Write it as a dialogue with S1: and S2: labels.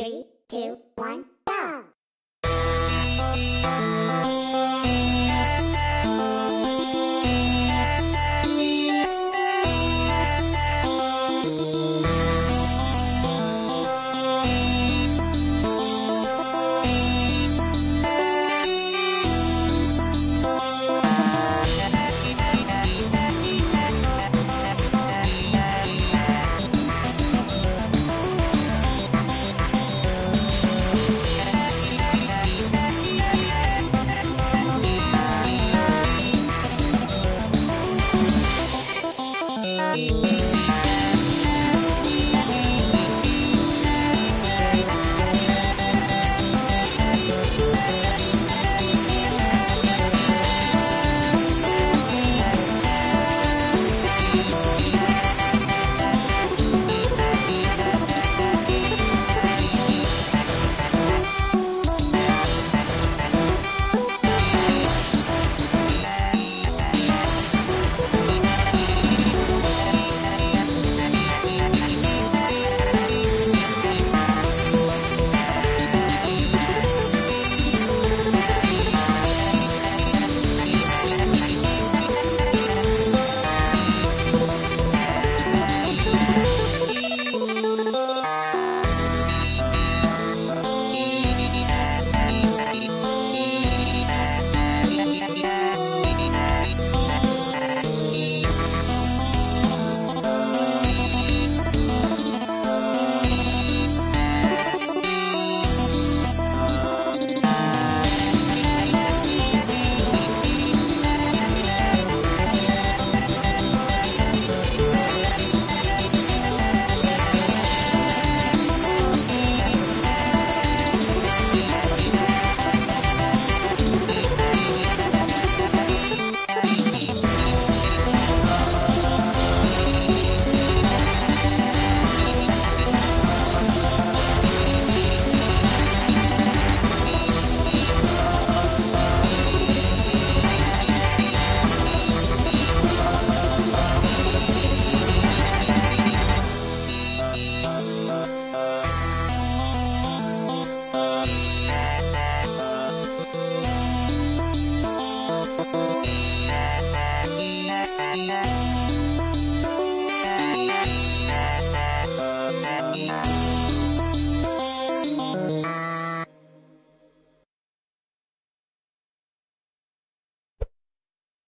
S1: Three, two, one,
S2: Yeah.